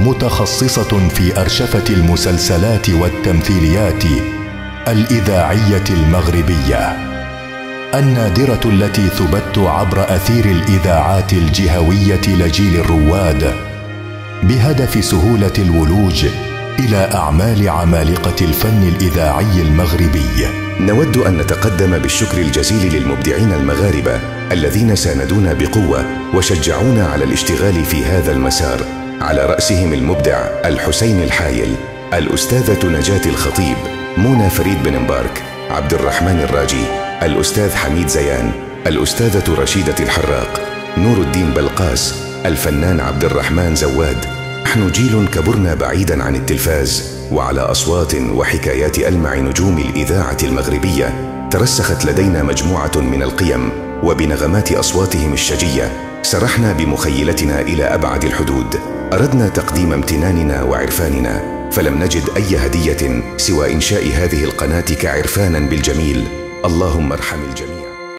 متخصصة في أرشفة المسلسلات والتمثيليات الإذاعية المغربية. النادرة التي ثبت عبر أثير الإذاعات الجهوية لجيل الرواد بهدف سهولة الولوج إلى أعمال عمالقة الفن الإذاعي المغربي. نود أن نتقدم بالشكر الجزيل للمبدعين المغاربة الذين ساندونا بقوة وشجعونا على الاشتغال في هذا المسار. على رأسهم المبدع الحسين الحايل الأستاذة نجاة الخطيب منى فريد بن مبارك عبد الرحمن الراجي الأستاذ حميد زيان الأستاذة رشيدة الحراق نور الدين بلقاس الفنان عبد الرحمن زواد. نحن جيل كبرنا بعيدا عن التلفاز وعلى أصوات وحكايات ألمع نجوم الإذاعة المغربية ترسخت لدينا مجموعة من القيم وبنغمات أصواتهم الشجية سرحنا بمخيلتنا إلى أبعد الحدود. أردنا تقديم امتناننا وعرفاننا فلم نجد أي هدية سوى إنشاء هذه القناة كعرفانا بالجميل. اللهم ارحم الجميع.